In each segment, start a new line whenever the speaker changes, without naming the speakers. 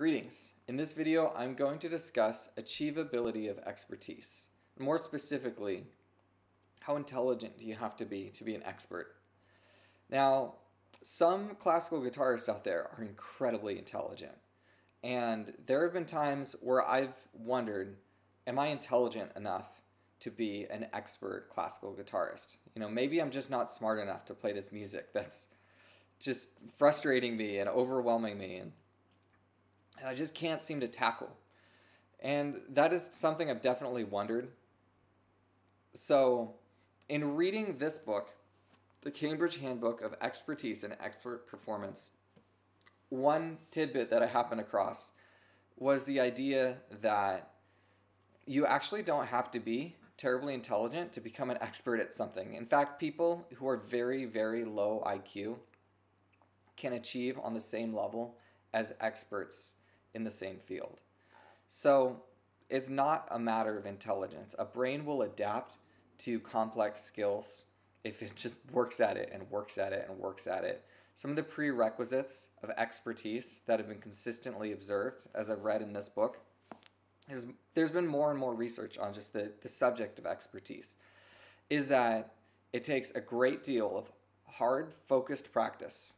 Greetings. In this video, I'm going to discuss achievability of expertise. More specifically, how intelligent do you have to be to be an expert? Now, some classical guitarists out there are incredibly intelligent. And there have been times where I've wondered, am I intelligent enough to be an expert classical guitarist? You know, maybe I'm just not smart enough to play this music that's just frustrating me and overwhelming me. And and I just can't seem to tackle. And that is something I've definitely wondered. So, in reading this book, the Cambridge Handbook of Expertise and Expert Performance, one tidbit that I happened across was the idea that you actually don't have to be terribly intelligent to become an expert at something. In fact, people who are very, very low IQ can achieve on the same level as experts in the same field. So it's not a matter of intelligence. A brain will adapt to complex skills if it just works at it and works at it and works at it. Some of the prerequisites of expertise that have been consistently observed, as I've read in this book, is there's been more and more research on just the, the subject of expertise, is that it takes a great deal of hard, focused practice.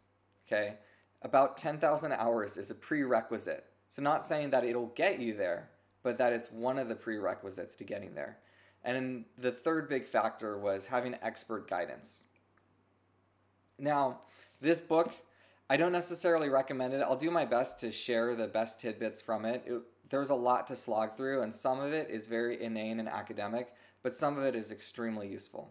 Okay, about 10,000 hours is a prerequisite so, not saying that it'll get you there, but that it's one of the prerequisites to getting there. And the third big factor was having expert guidance. Now, this book, I don't necessarily recommend it. I'll do my best to share the best tidbits from it. it. There's a lot to slog through, and some of it is very inane and academic, but some of it is extremely useful.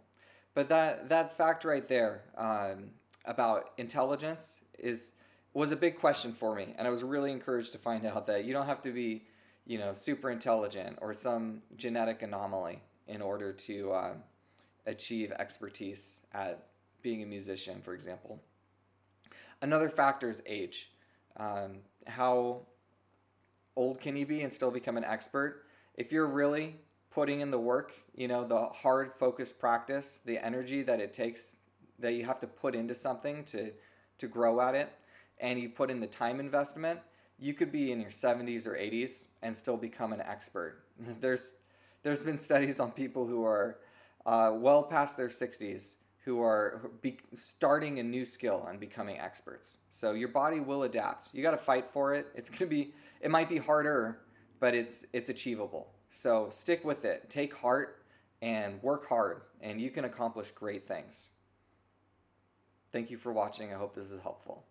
But that, that fact right there um, about intelligence is was a big question for me, and I was really encouraged to find out that you don't have to be, you know, super intelligent or some genetic anomaly in order to uh, achieve expertise at being a musician, for example. Another factor is age. Um, how old can you be and still become an expert? If you're really putting in the work, you know, the hard focused practice, the energy that it takes that you have to put into something to to grow at it, and you put in the time investment, you could be in your 70s or 80s and still become an expert. there's there's been studies on people who are uh, well past their 60s who are starting a new skill and becoming experts. So your body will adapt. You got to fight for it. It's going to be it might be harder, but it's it's achievable. So stick with it. Take heart and work hard and you can accomplish great things. Thank you for watching. I hope this is helpful.